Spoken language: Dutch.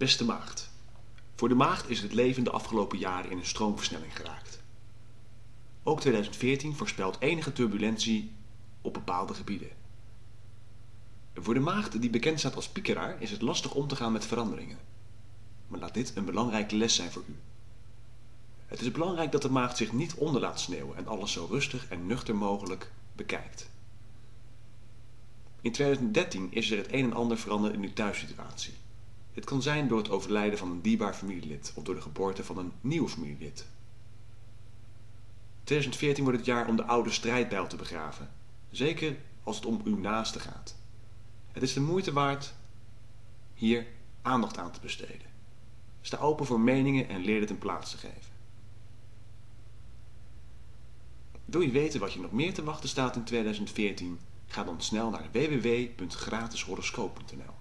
Beste maagd. Voor de maagd is het leven de afgelopen jaren in een stroomversnelling geraakt. Ook 2014 voorspelt enige turbulentie op bepaalde gebieden. Voor de maagd die bekend staat als piekeraar is het lastig om te gaan met veranderingen. Maar laat dit een belangrijke les zijn voor u. Het is belangrijk dat de maagd zich niet onder laat sneeuwen en alles zo rustig en nuchter mogelijk bekijkt. In 2013 is er het een en ander veranderd in uw thuissituatie. Dit kan zijn door het overlijden van een dierbaar familielid of door de geboorte van een nieuw familielid. 2014 wordt het jaar om de oude strijdbijl te begraven, zeker als het om uw naaste gaat. Het is de moeite waard hier aandacht aan te besteden. Sta open voor meningen en leer dit een plaats te geven. Wil je weten wat je nog meer te wachten staat in 2014? Ga dan snel naar www.gratishoroscoop.nl